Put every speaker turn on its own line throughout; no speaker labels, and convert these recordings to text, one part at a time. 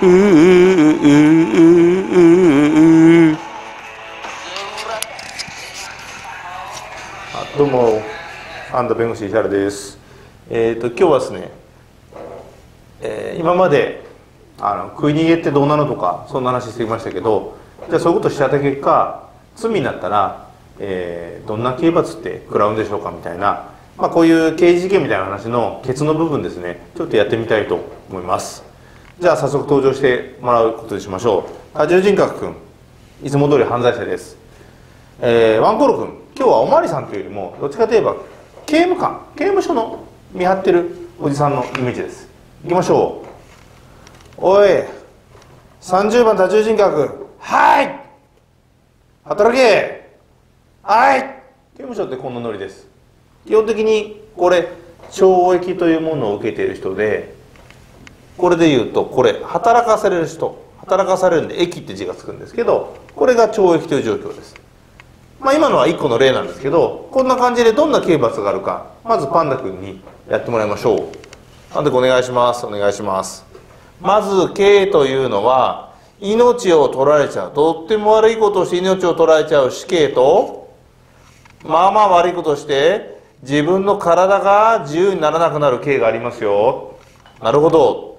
どうも。安田弁護士石原です。えっ、ー、と今日はですね、えー、今まであの食い逃げってどうなのとかそんな話してきましたけどじゃあそういうことをした結果罪になったら、えー、どんな刑罰って食らうんでしょうかみたいな、まあ、こういう刑事事件みたいな話のケツの部分ですねちょっとやってみたいと思います。じゃあ早速登場してもらうことにしましょう。多重人格君いつも通り犯罪者です、えー、ワンコロ君今日はおまわりさんというよりもどっちかといえば刑務官刑務所の見張ってるおじさんのイメージです。いきましょう。おい30番多重人格はい。働け。はい。刑務所ってこんなノリです。基本的にこれ懲役というものを受けている人でこれで言うとこれ働かされる人働かされるんで駅って字がつくんですけどこれが懲役という状況です。まあ今のは1個の例なんですけどこんな感じでどんな刑罰があるかまずパンダ君にやってもらいましょう。パンダ君お願いしますお願いします。まず刑というのは命を取られちゃうとっても悪いことをして命を取られちゃう死刑とまあまあ悪いことをして自分の体が自由にならなくなる刑がありますよ。なるほど。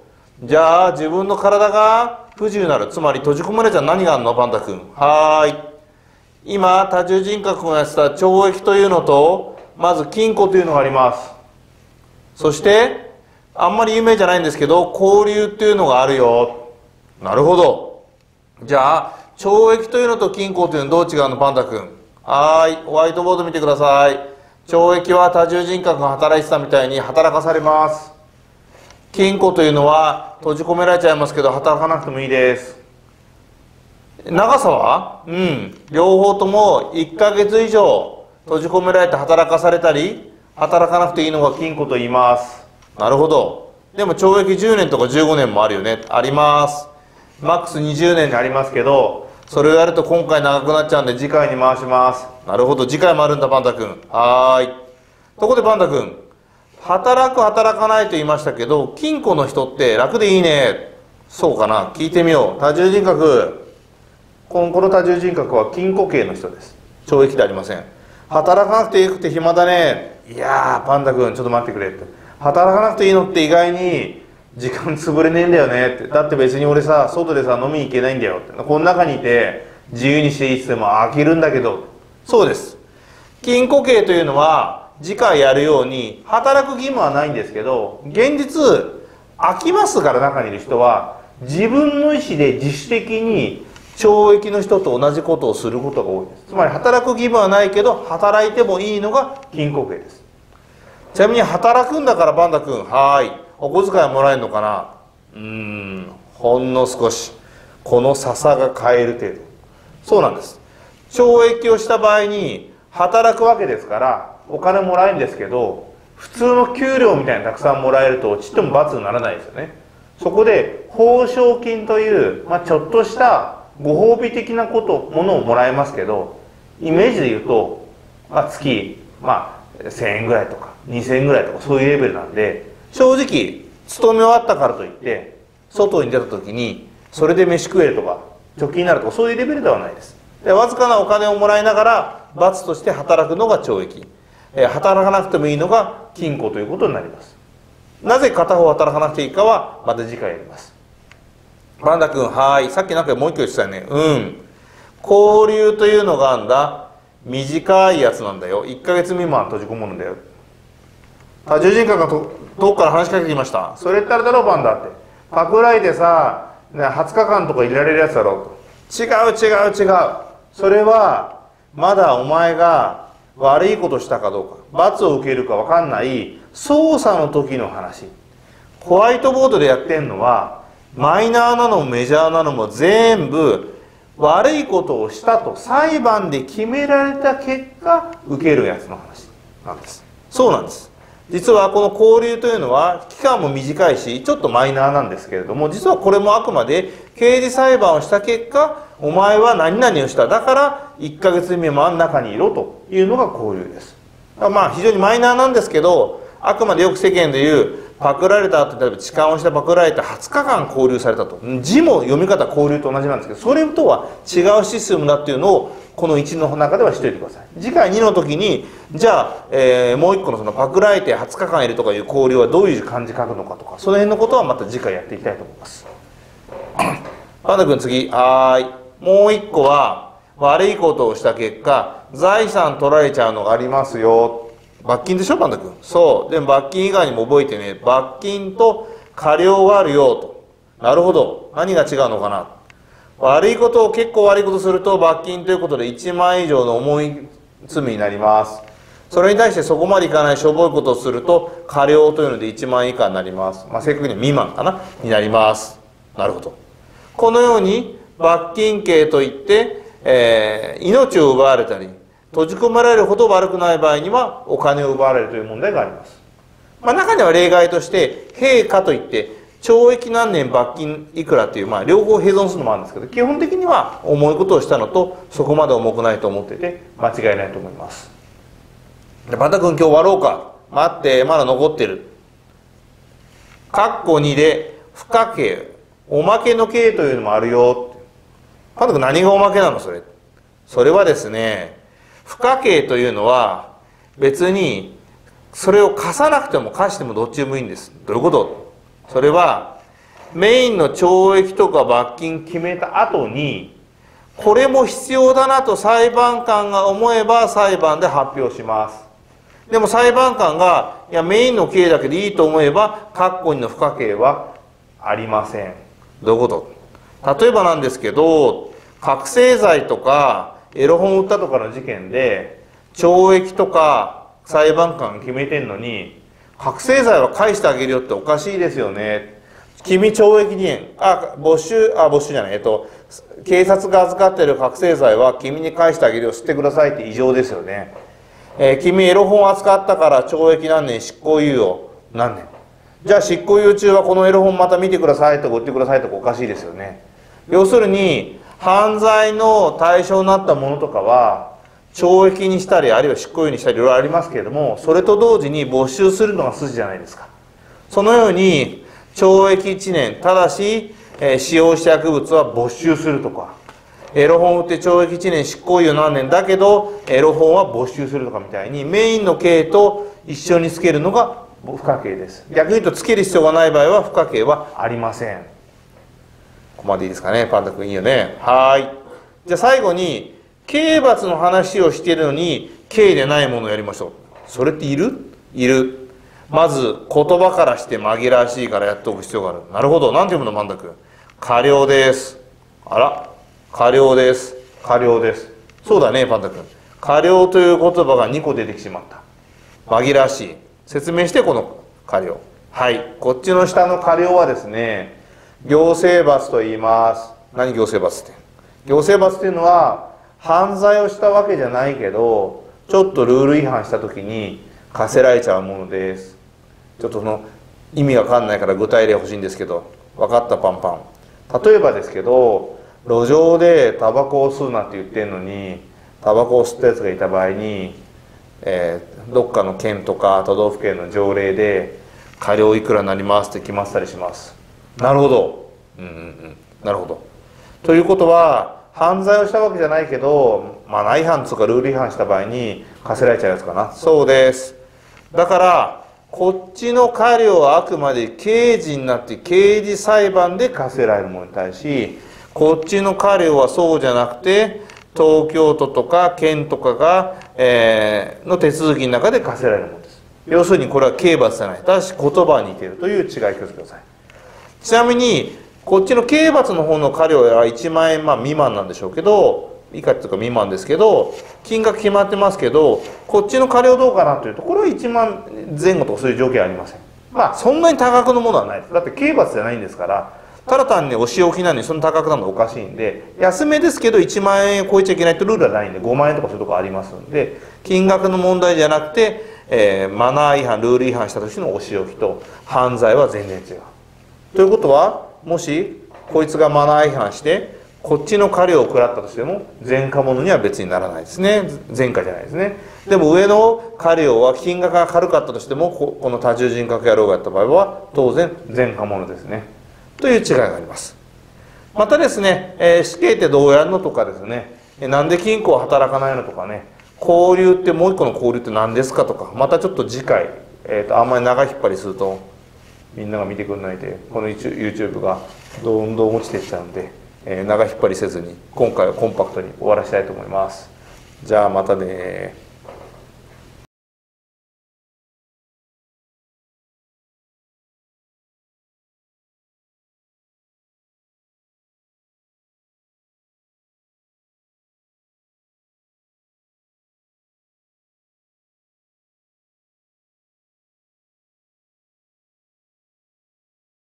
じゃあ自分の体が不自由なるつまり閉じ込められちゃ何があるのパンダ君はい今多重人格がやってた懲役というのとまず禁錮というのがありますそしてあんまり有名じゃないんですけど交流っていうのがあるよなるほどじゃあ、懲役というのと禁錮というのはどう違うのパンダ君。はい、ホワイトボード見てください。懲役は多重人格が働いてたみたいに働かされます。禁錮というのは閉じ込められちゃいますけど働かなくてもいいです。長さは？うん。両方とも1ヶ月以上閉じ込められて働かされたり、働かなくていいのが禁錮と言います。なるほど。でも懲役10年とか15年もあるよね。あります。マックス20年にありますけどそれをやると今回長くなっちゃうんで次回に回しますなるほど次回もあるんだパンダ君はーいところでパンダ君働く働かないと言いましたけど金庫の人って楽でいいね。そうかな。聞いてみよう。多重人格。この多重人格は金庫系の人です。懲役でありません。働かなくてよくて暇だね。いやーパンダ君ちょっと待ってくれって。働かなくていいのって意外に時間潰れねえんだよね。って。だって別に俺さ外でさ飲みに行けないんだよ。って。この中にいて自由にしていいっつっても飽きるんだけど。そうです。禁錮刑というのは次回やるように働く義務はないんですけど現実飽きますから中にいる人は自分の意思で自主的に懲役の人と同じことをすることが多いです。つまり働く義務はないけど働いてもいいのが禁錮刑です。ちなみに働くんだからパンダ君はいお小遣いもらえるのかな。うーんほんの少し。この笹が買える程度。そうなんです。懲役をした場合に働くわけですからお金もらえるんですけど普通の給料みたいにたくさんもらえるとちっとも罰にならないですよね。そこで報奨金という、まあ、ちょっとしたご褒美的なことものをもらえますけどイメージで言うと、まあ、月、まあ、1000円ぐらいとか2000円ぐらいとかそういうレベルなんで正直勤め終わったからといって外に出た時にそれで飯食えるとか貯金になるとかそういうレベルではないです。でわずかなお金をもらいながら罰として働くのが懲役、えー、働かなくてもいいのが禁錮ということになります。なぜ片方働かなくていいかはまた次回やります。パンダ君はい。さっきなんかもう一個言ってたよね。うん。交流というのがあるんだ。短いやつなんだよ。1ヶ月未満閉じ込むんだよ。多重人格がと遠くから話しかけてきました。それってあれだろパンダって。パクらいでさ、ね、20日間とかいられるやつだろ違う違う違う。それはまだお前が悪いことしたかどうか罰を受けるか分かんない捜査の時の話。ホワイトボードでやってんのはマイナーなのもメジャーなのも全部悪いことをしたと裁判で決められた結果受けるやつの話。なんです。そうなんです。実はこの交流というのは期間も短いしちょっとマイナーなんですけれども実はこれもあくまで刑事裁判をした結果お前は何々をした。だから1ヶ月目真ん中にいろというのが交流です。まあ非常にマイナーなんですけどあくまでよく世間で言うパクられた後例えば痴漢をしてパクられて20日間交留されたと。字も読み方交留と同じなんですけどそれとは違うシステムだっていうのをこの1の中では知っておいてください。次回2の時にじゃあ、えー、もう1個のそのパクられて20日間いるとかいう交流はどういう漢字書くのかとかその辺のことはまた次回やっていきたいと思います。パンダ君次。はい。もう1個は悪いことをした結果財産取られちゃうのがありますよ。罰金でしょパンダ君？そう。でも罰金以外にも覚えてね。罰金と過料があるよと。なるほど。何が違うのかな？悪いことを結構悪いことすると罰金ということで1万円以上の重い罪になります。それに対してそこまでいかないしょぼいことをすると過料というので1万円以下になります。まあ正確には未満かな？になります。なるほど。このように罰金刑といって、えー、命を奪われたり閉じ込められるほど悪くない場合にはお金を奪われるという問題があります。まあ、中には例外として陛下といって懲役何年罰金いくらっていう、まあ、両方併存するのもあるんですけど基本的には重いことをしたのとそこまで重くないと思ってて間違いないと思います。でパタ君今日終わろうか。待ってまだ残ってる。括弧2で不可刑。おまけの刑というのもあるよ。パタ君何がおまけなのそれ？それはですね不可形というのは別にそれを貸さなくても貸してもどっちでもいいんです。どういうこと？それはメインの懲役とか罰金決めた後にこれも必要だなと裁判官が思えば裁判で発表します。でも裁判官がいやメインの刑だけでいいと思えば括弧2の不可刑はありません。どういうこと？例えばなんですけど覚醒剤とかエロ本売ったとかの事件で懲役とか裁判官決めてんのに覚醒剤は返してあげるよっておかしいですよね。君懲役2年あ没収あ没収じゃないえっと警察が預かってる覚醒剤は君に返してあげるよ吸ってくださいって異常ですよね、えー、君エロ本扱ったから懲役何年執行猶予何年。じゃあ執行猶予中はこのエロ本また見てくださいとか売ってくださいとかおかしいですよね。要するに犯罪の対象になったものとかは懲役にしたりあるいは執行猶予にしたりいろいろありますけれどもそれと同時に没収するのが筋じゃないですか。そのように懲役1年ただし、えー、使用した薬物は没収するとかエロ本売って懲役1年執行猶予何年だけどエロ本は没収するとかみたいにメインの刑と一緒につけるのが不可刑です。逆に言うとつける必要がない場合は不可刑はありません。ここまでいいですかね。パンダ君いいよね。はい。じゃあ最後に刑罰の話をしているのに刑でないものをやりましょう。それっている？いる。まず言葉からして紛らわしいからやっておく必要がある。なるほど。何て読むのパンダ君？過料です。あら。過料です。過料です。そうだねパンダ君。過料という言葉が2個出てきてしまった。紛らわしい。説明してこの過料。はい。こっちの下の過料はですね行政罰と言います。何行政罰って？行政罰っていうのは犯罪をしたわけじゃないけどちょっとルール違反した時に課せられちゃうものです。ちょっとその意味わかんないから具体例欲しいんですけど分かったパンパン。例えばですけど路上でタバコを吸うなって言ってんのにタバコを吸ったやつがいた場合に、えー、どっかの県とか都道府県の条例で過料いくらになりますって決まったりしますなるほど。うんうんうん。なるほど。ということは犯罪をしたわけじゃないけどマナー違反とかルール違反した場合に課せられちゃうやつかな。そうです。だからこっちの過料はあくまで刑事になって刑事裁判で課せられるものに対しこっちの過料はそうじゃなくて東京都とか県とかが、えー、の手続きの中で課せられるものです。要するにこれは刑罰じゃない。ただし言葉に似ているという違い気をつけてくださいちなみにこっちの刑罰の方の過料は1万円まあ未満なんでしょうけど以下っていうか未満ですけど金額決まってますけどこっちの過料どうかなというとこれは1万前後とかそういう条件ありません。まあそんなに多額のものはないです。だって刑罰じゃないんですからただ単にお仕置きなのにその多額なのおかしいんで安めですけど1万円超えちゃいけないってルールはないんで5万円とかそういうとこありますんで金額の問題じゃなくて、えー、マナー違反ルール違反した時のお仕置きと犯罪は全然違う。ということはもしこいつがマナー違反してこっちの過料を食らったとしても前科者には別にならないですね。前科じゃないですね。でも上の過料は金額が軽かったとしてもこの多重人格野郎がやった場合は当然前科者ですね。という違いがあります。またですね、えー、死刑ってどうやるのとかですね。なんで金庫は働かないのとかね。交流ってもう一個の交流って何ですかとか。またちょっと次回、えーと、あんまり長引っ張りするとみんなが見てくれないでこの YouTube がどんどん落ちていっちゃうんで、えー、長引っ張りせずに今回はコンパクトに終わらせたいと思います。じゃあまたね